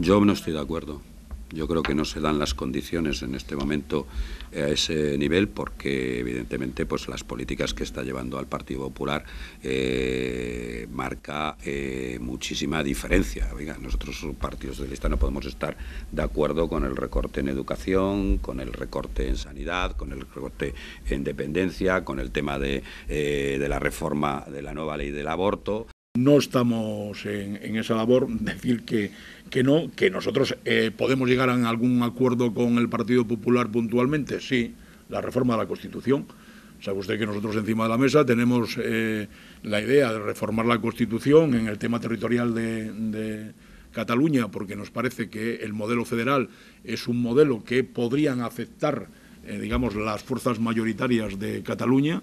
Yo no estoy de acuerdo. Yo creo que no se dan las condiciones en este momento a ese nivel porque evidentemente pues las políticas que está llevando al Partido Popular eh, marca eh, muchísima diferencia. Oiga, nosotros partidos socialistas no podemos estar de acuerdo con el recorte en educación, con el recorte en sanidad, con el recorte en dependencia, con el tema de, eh, de la reforma de la nueva ley del aborto. No estamos en, esa labor, decir que, que no, que nosotros eh, podemos llegar a algún acuerdo con el Partido Popular puntualmente, sí, la reforma de la Constitución. Sabe usted que nosotros encima de la mesa tenemos eh, la idea de reformar la Constitución en el tema territorial de, Cataluña, porque nos parece que el modelo federal es un modelo que podrían aceptar, eh, digamos, las fuerzas mayoritarias de Cataluña.